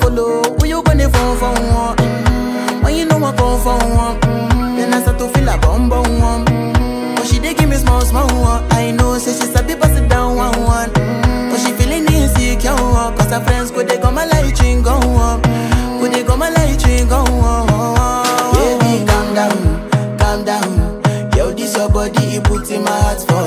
one follow. Who you gonna phone for one? Mm-hmm. When you know I come for one, mm-hmm. then I start to feel a bum bum one. Mm-hmm. But she dey give me small small one. I know, say she sabi pass it down one one. Mm-hmm. But she feeling insecure, one, cause her friends go they go my light ring go on, go they go my light ring go on. Baby, calm down, calm down. Yo, this your body, it puts in my heart for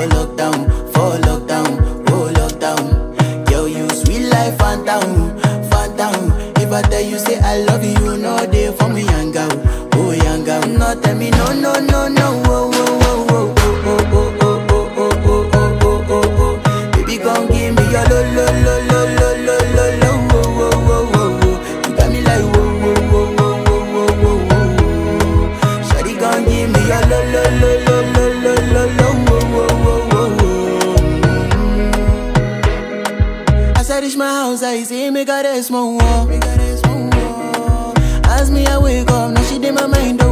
eyes, me make a small. As me, I wake up, now she did my mind. Oh.